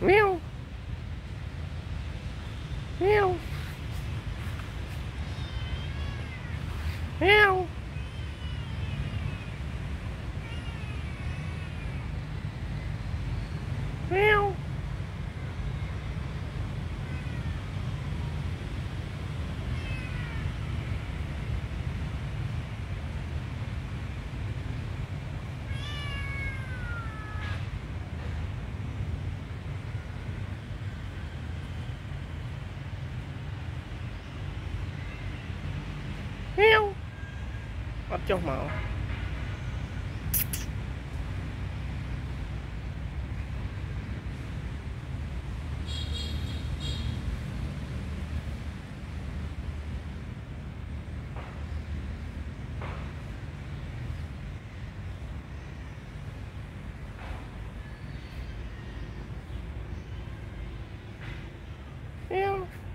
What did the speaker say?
Meu. Meu. Meu. Bắt chó màu. Yeah.